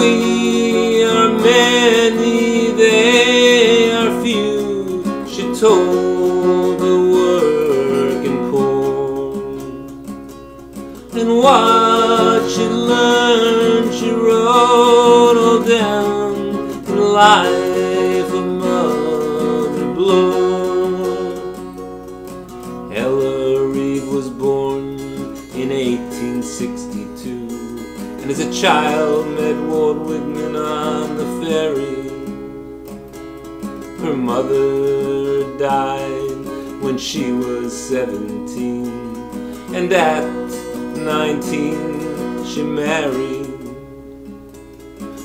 We are many, they are few, she told the working poor. And what she learned, she wrote all down in life of Mother Bloor. Ella Reeve was born in 1862 and as a child met Walt Whitman on the ferry. Her mother died when she was 17 and at 19 she married.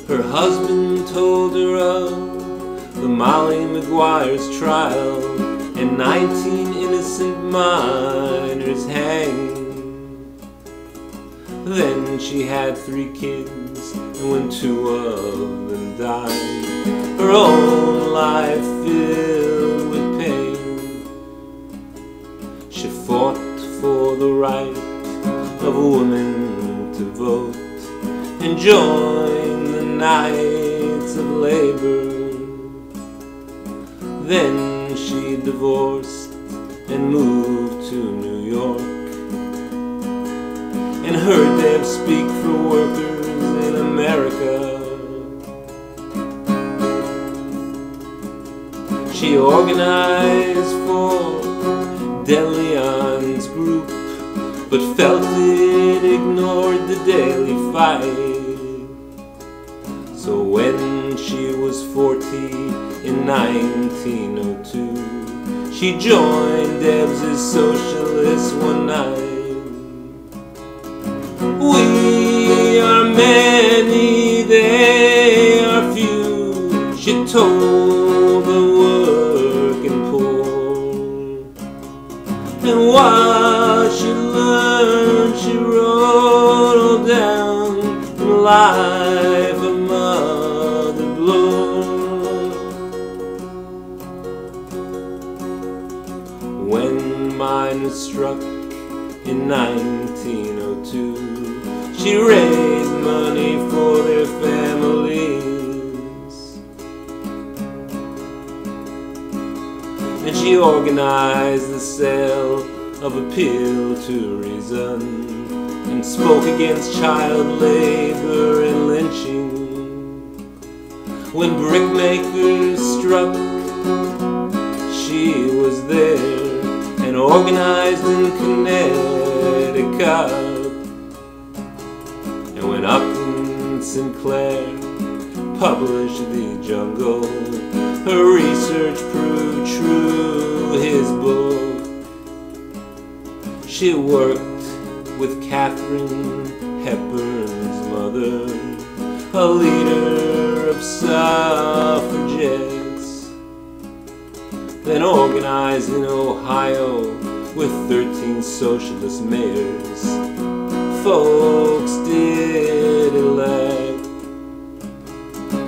Her husband told her of the Molly Maguire's trial and 19 innocent miners hanged. Then she had three kids, and when two of them died, her own life filled with pain. She fought for the right of a woman to vote and join the Knights of Labor. Then she divorced and moved to New York and heard them speak for workers in America. She organized for DeLeon's group, but felt it ignored the daily fight. So when she was 40 in 1902, she joined Debs as She learned, she wrote all down in life of Mother Bloor. When mine struck in 1902. She raised money for their families. And she organized the sale of appeal to reason and spoke against child labor and lynching. When brickmakers struck, she was there and organized in Connecticut. And when Upton Sinclair published The Jungle, her research proved true his book. She worked with Katharine Hepburn's mother, a leader of suffragettes. Then organized in Ohio with 13 socialist mayors. Folks did elect.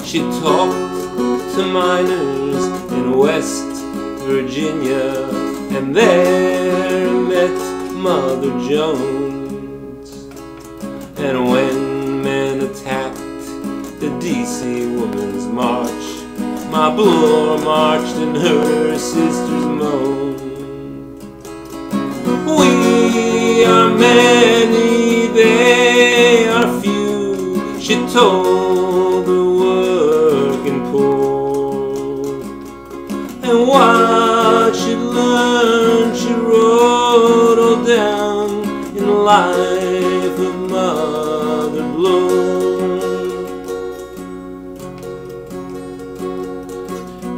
She talked to miners in West Virginia and there met Mother Jones. And when men attacked the DC Women's March, my Bloor marched in her sisters moan. We are many, they are few, she told the working poor. And what she learned, life of Mother Bloor.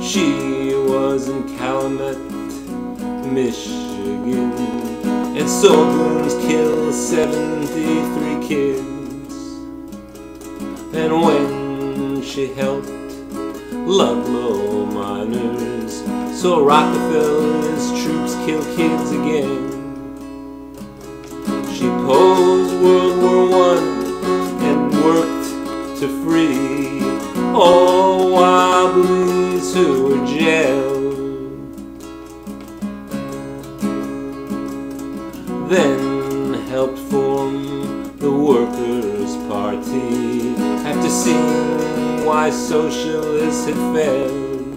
She was in Calumet, Michigan, and Soberns killed 73 kids. And when she helped Ludlow miners, so Rockefeller's troops kill kids again. She posed World War One and worked to free all wobblies who were jailed. Then helped form the Workers' Party after seeing why socialists had failed.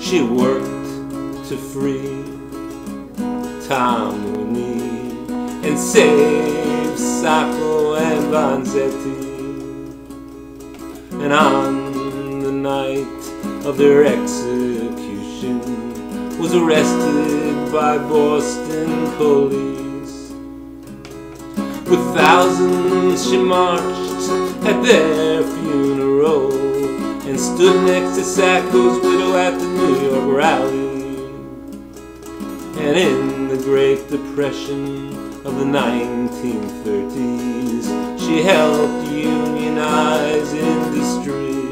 She worked to free Tom Mooney and save Sacco and Vanzetti. And on the night of their execution was arrested by Boston police. With thousands she marched at their funeral and stood next to Sacco's widow at the New York rally. And in the Great Depression of the 1930s, she helped unionize industry.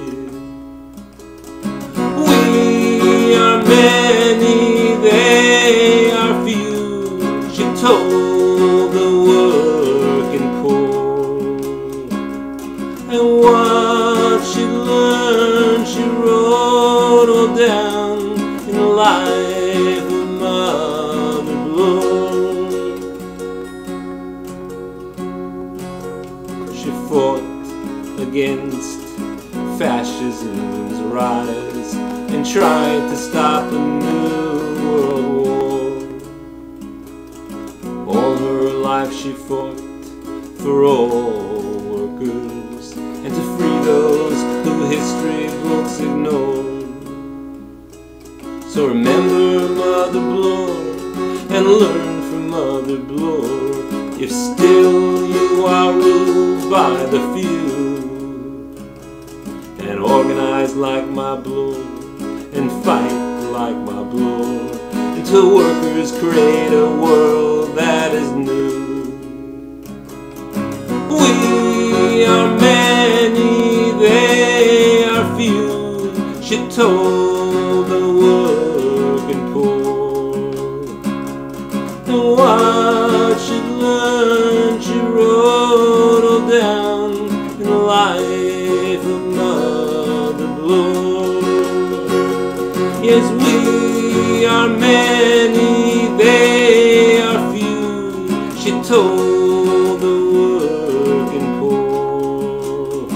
Rise and try to stop a new world war. All her life she fought for all workers and to free those who history books ignore. So remember Mother Bloor and learn from Mother Bloor if still you are ruled by the few and organize like my bloor and fight like my bloor until workers create a world that is new. We are many, they are few, she told As we are many, they are few, she told the working poor.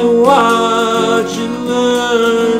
And what she learned.